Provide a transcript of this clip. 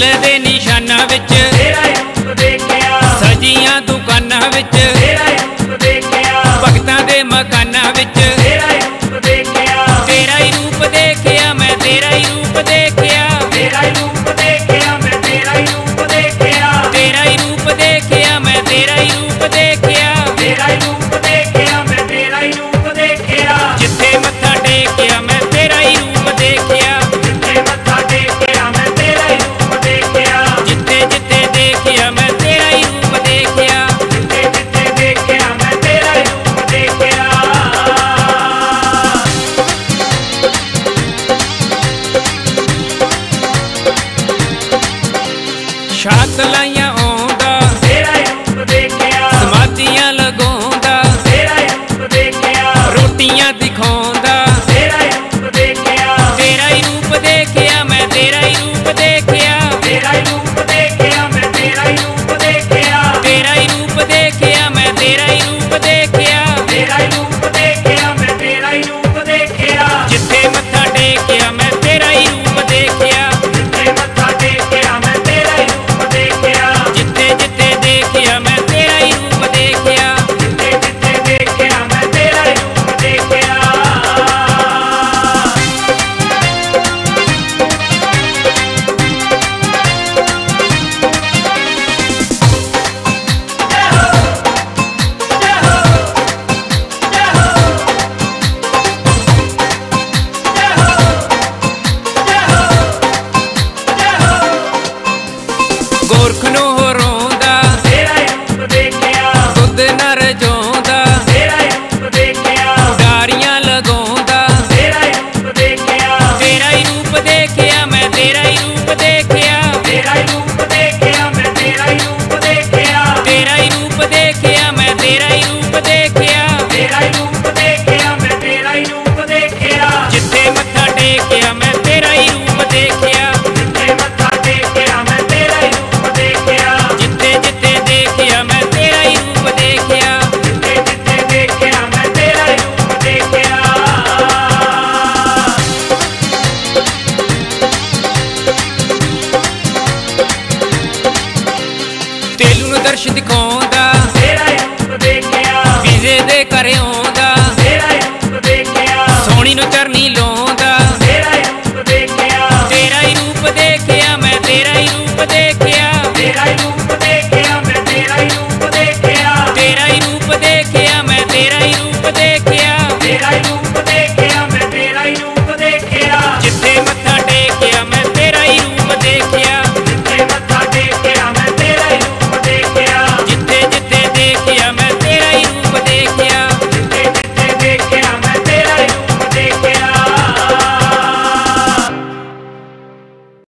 ਦਿਲ ਦੇ ਨਿਸ਼ਾਨਾਂ ਵਿੱਚ। ਤੇਰਾ ਰੂਪ ਦੇਖਿਆ। ਸਜੀਆਂ ਦੁਕਾਨਾਂ ਵਿੱਚ। ਤੇਰਾ ਰੂਪ ਦੇਖਿਆ। ਭਗਤਾਂ ਦੇ ਮਕਾਨਾਂ ਵਿੱਚ। shot the light. ਆਦਰਸ਼ ਦਿਖਾਉਂਦਾ। ਤੇਰਾ ਰੂਪ ਦੇਖਿਆ। ਵੀਜ਼ੇ ਦੇ ਕਰ ਆਉਂਦਾ। ਤੇਰਾ ਰੂਪ ਦੇਖਿਆ। ਸੋਹਣੀ ਨੂੰ ਚਰਨੀ ਲਾਉਂਦਾ।